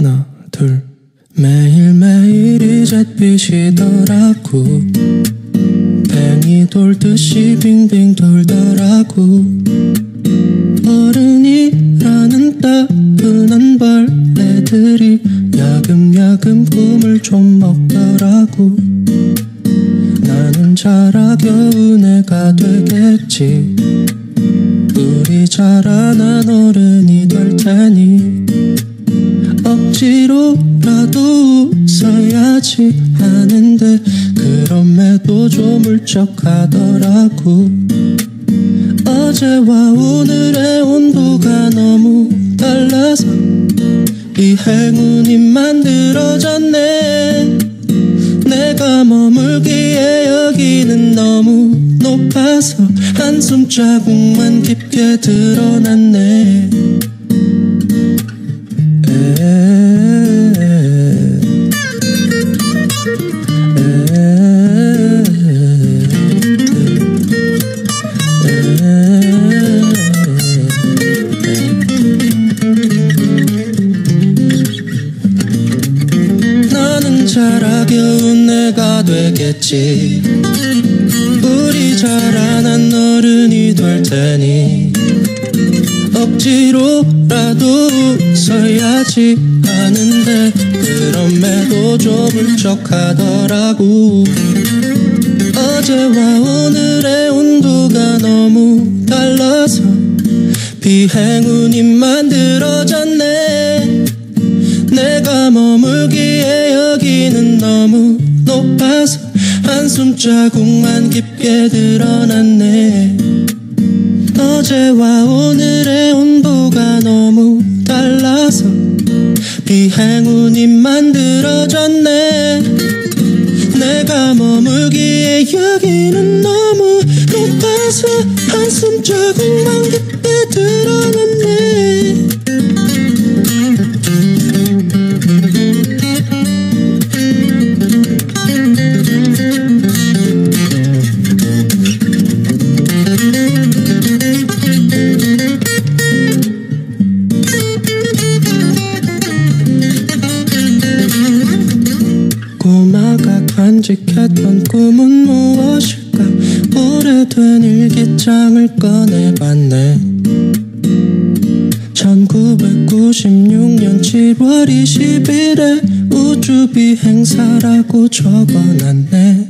하나 둘. 매일매일이 잿빛이더라고. 뱅이 돌듯이 빙빙 돌더라고. 어른이라는 따분한 벌레들이 야금야금 꿈을 좀 먹더라고. 나는 자라 겨우 내가 되겠지. 우리 자라난 어른이 될 테니 웃어야지 하는데 그럼에도 좀 울적하더라고. 어제와 오늘의 온도가 너무 달라서 이 행운이 만들어졌네. 내가 머물기에 여기는 너무 높아서 한숨 자국만 깊게 드러났네 자라 겨우 내가 되겠지. 우리 자라난 어른이 될 테니 억지로라도 웃어야지 하는데 그럼에도 좀 울적하더라고. 어제와 오늘의 온도가 너무 달라서 비행운이 만들어졌네 내가 머물기에 여기는 너무 높아서 한숨 자국만 깊게 드러났네. 어제와 오늘의 온도가 너무 달라서 비행운이 만들어졌네. 내가 머물기에 여기는 너무 높아서 한숨 자국만 깊게 드러났네 간직했던 꿈은 무엇일까? 오래된 일기장을 꺼내봤네. 1996년 7월 20일에 우주비행사라고 적어놨네